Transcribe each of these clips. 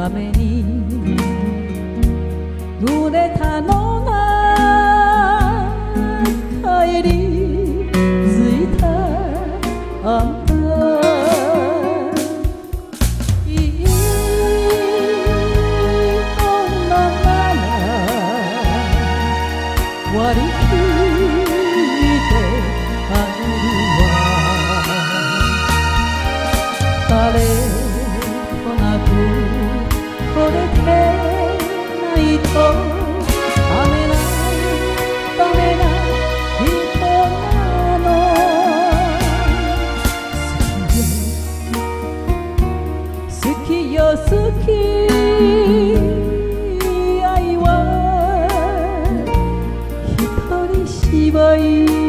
の雨に濡れたのが帰り着いたあんたいい女なら割り切る芝居。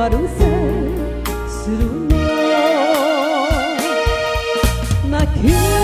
悪せするの泣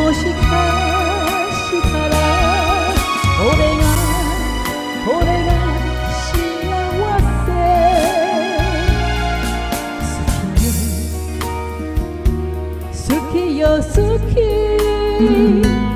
もしかしたらこれがこれが幸せ好きよ好きよ好き